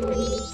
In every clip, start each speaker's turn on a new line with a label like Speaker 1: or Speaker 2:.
Speaker 1: Whee!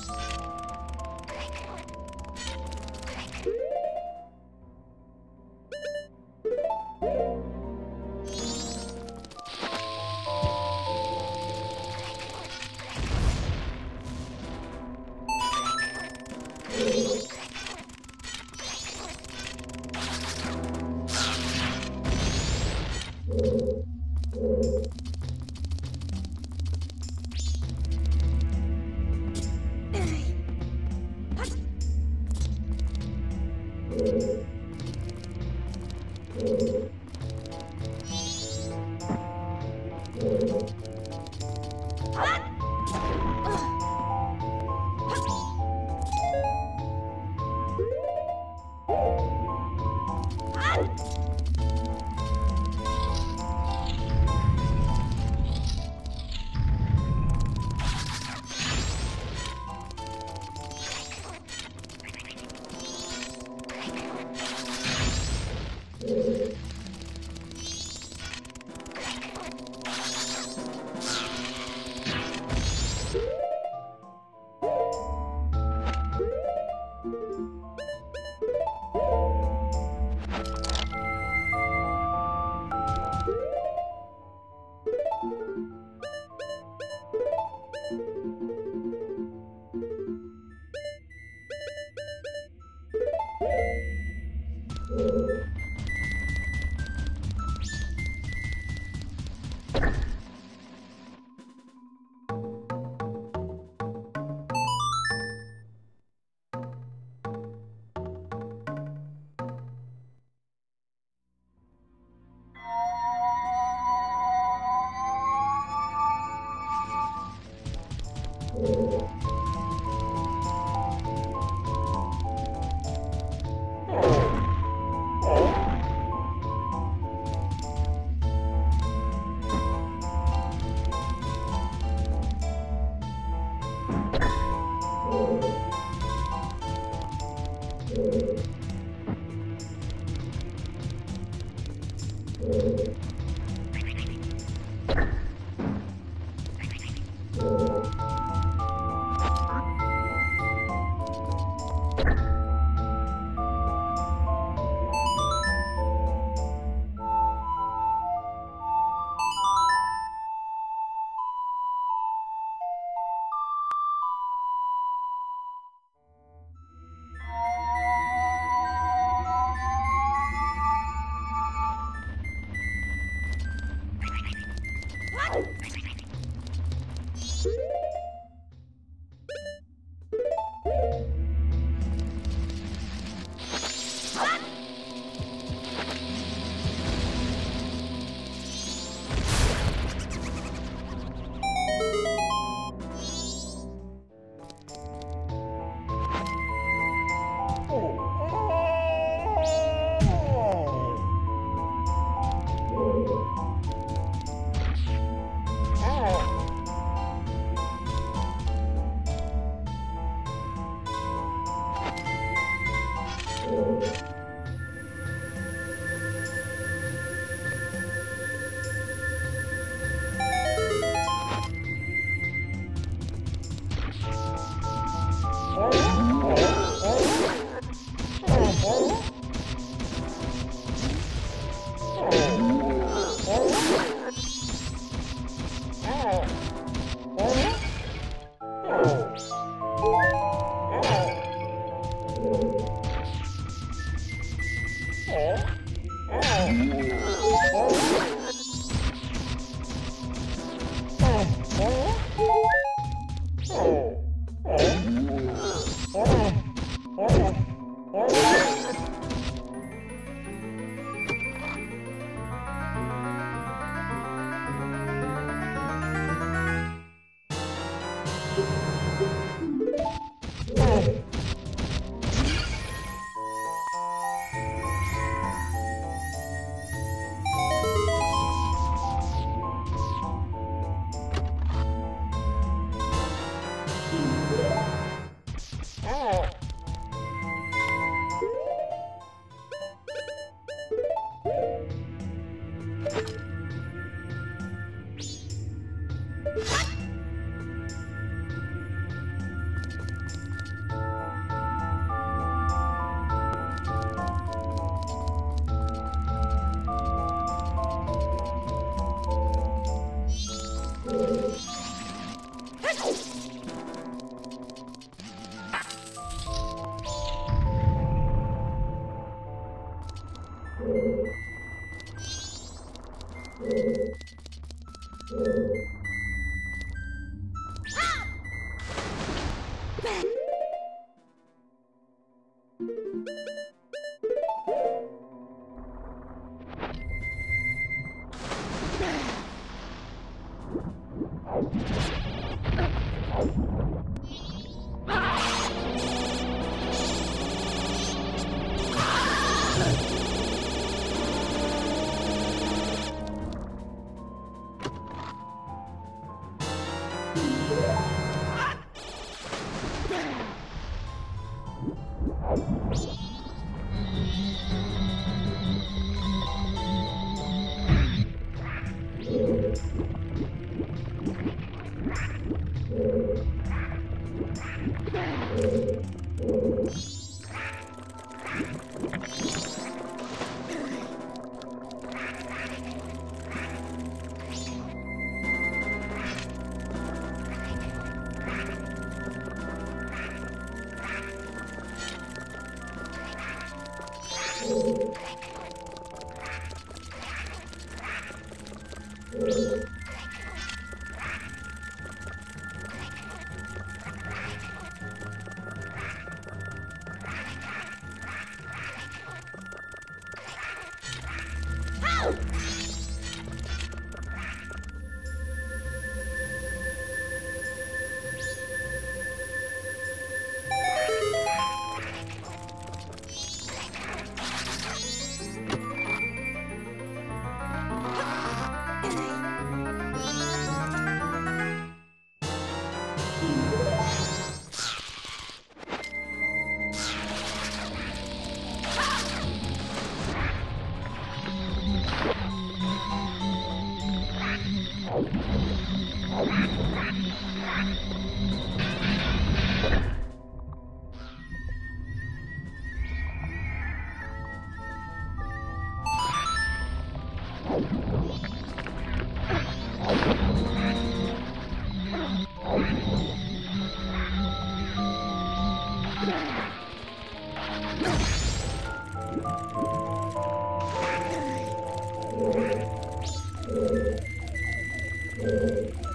Speaker 1: Thank you.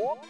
Speaker 1: What?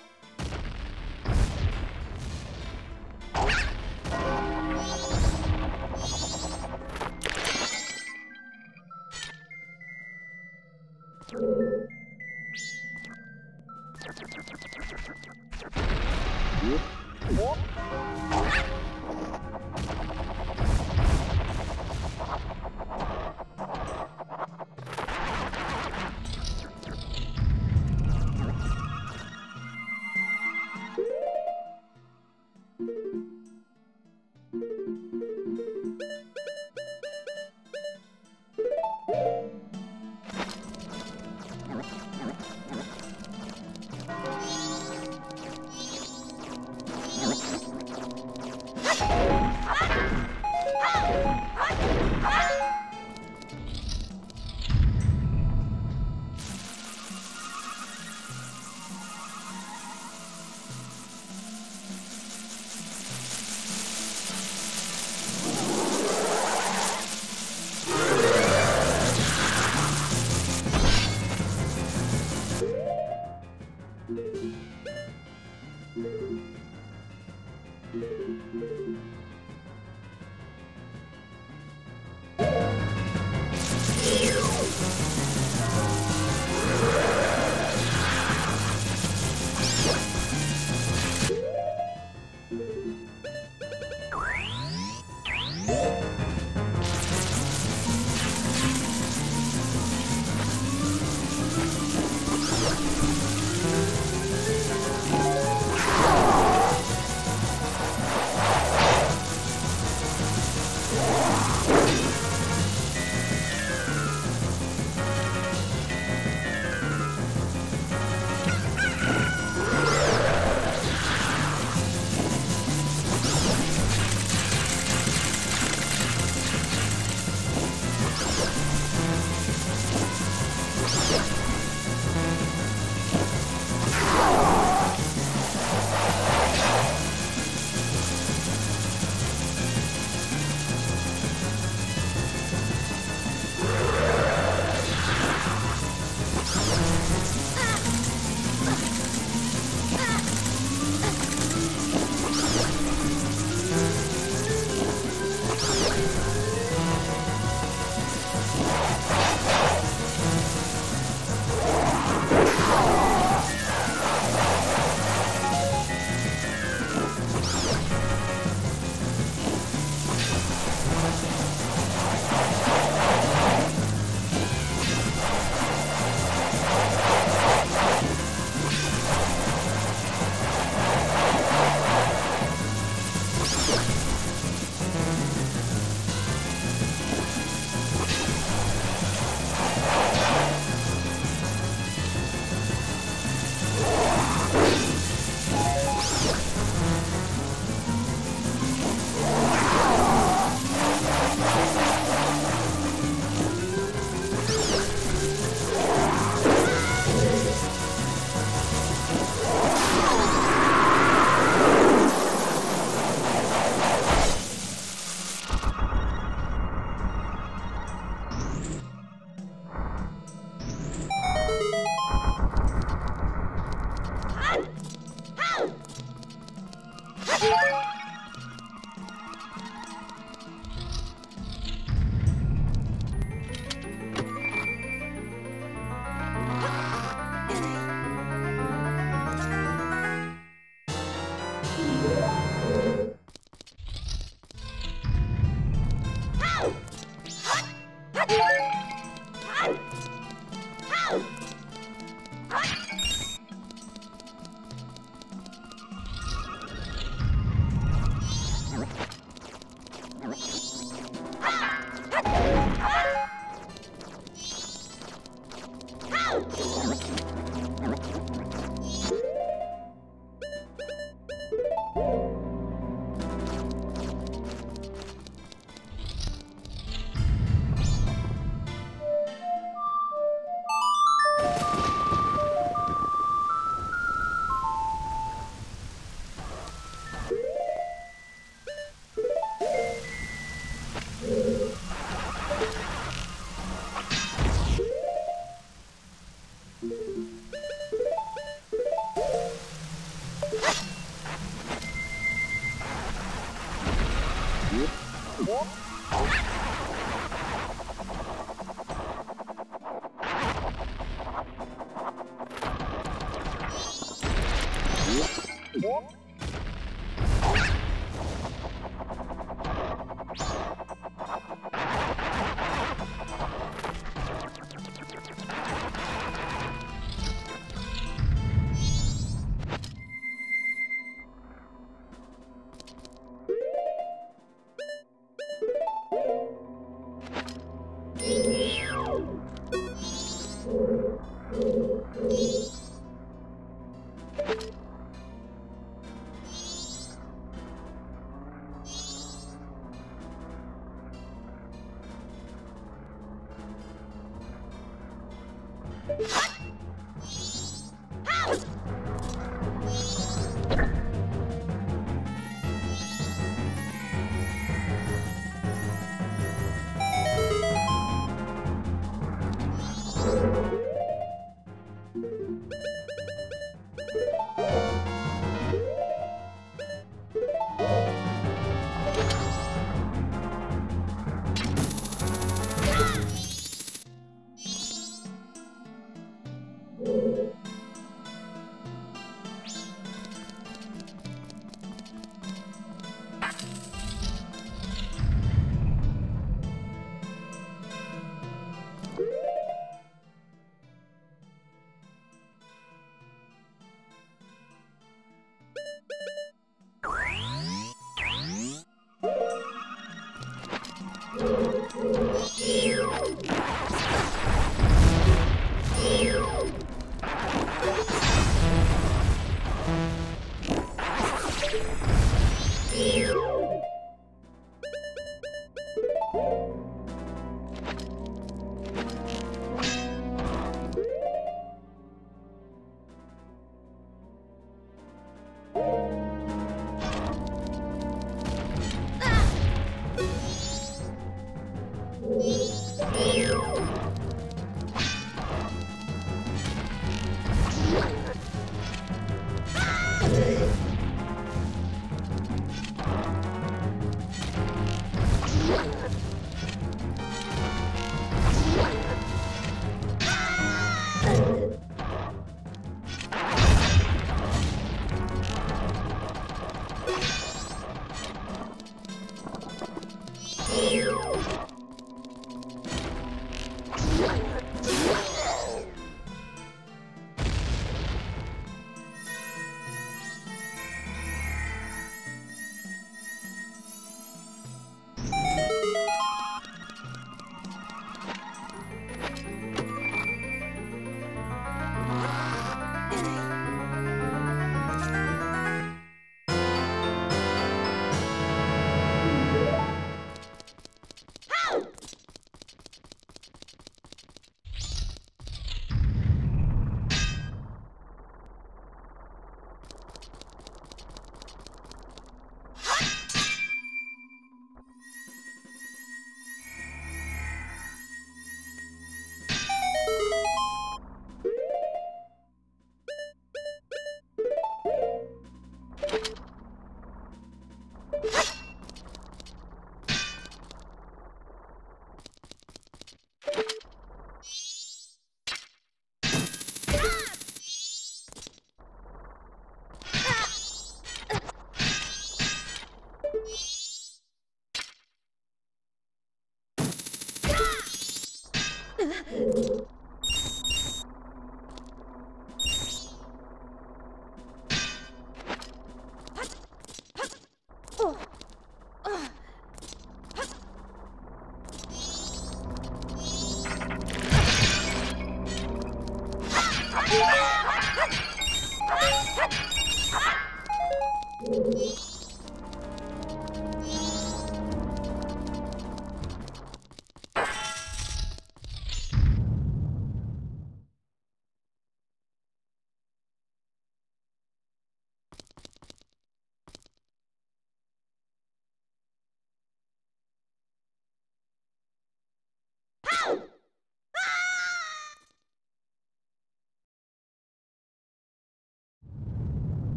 Speaker 1: Thank you.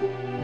Speaker 1: thank you